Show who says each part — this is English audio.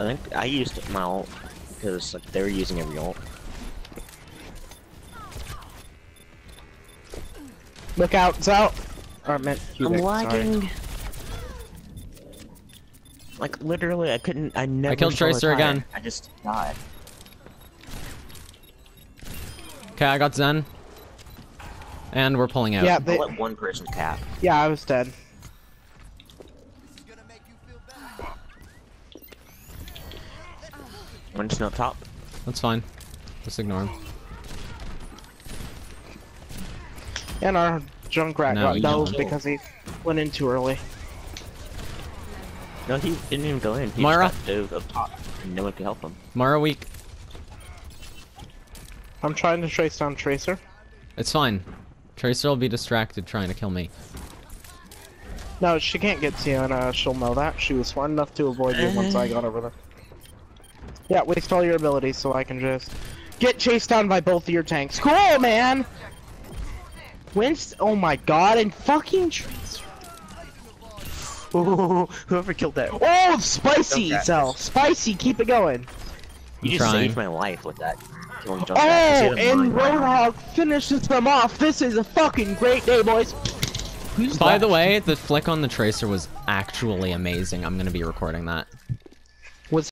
Speaker 1: I think I used my ult because like they were using every ult.
Speaker 2: Look out, it's out. Or I meant
Speaker 1: I'm
Speaker 2: Cubic, sorry.
Speaker 1: lagging. Like literally, I couldn't. I never. I killed
Speaker 3: Tracer again.
Speaker 1: I just died.
Speaker 3: Okay, I got Zen. And we're pulling out.
Speaker 2: Yeah,
Speaker 1: I'll
Speaker 2: they,
Speaker 1: let one person cap.
Speaker 2: yeah, I was dead.
Speaker 1: One's not top.
Speaker 3: That's fine. Just ignore him.
Speaker 2: And our Junkrat
Speaker 3: No,
Speaker 2: got
Speaker 3: you
Speaker 2: because he went in too early.
Speaker 1: No, he didn't even go in. He
Speaker 3: Mara?
Speaker 1: just got up top, and no one could help him.
Speaker 3: Mara weak.
Speaker 2: I'm trying to trace down Tracer.
Speaker 3: It's fine. Tracer will be distracted trying to kill me.
Speaker 2: No, she can't get to you, and uh, she'll know that. She was smart enough to avoid you once I got over there. Yeah, waste all your abilities so I can just get chased down by both of your tanks. Cool, man! Winst- oh my god, and fucking Tracer.
Speaker 1: Ooh, whoever killed that.
Speaker 2: Oh, spicy,
Speaker 1: Junkrat.
Speaker 2: Cell. Spicy, keep it going.
Speaker 1: You
Speaker 3: I'm
Speaker 1: just
Speaker 3: trying.
Speaker 1: saved my life with that. Killing Junkrat.
Speaker 2: Oh,
Speaker 1: 'cause he had a
Speaker 2: and
Speaker 1: mine.
Speaker 2: Roadhog finishes them off. This is a fucking great day, boys. Who's
Speaker 3: By the way, the flick on the Tracer was actually amazing. I'm gonna be recording that.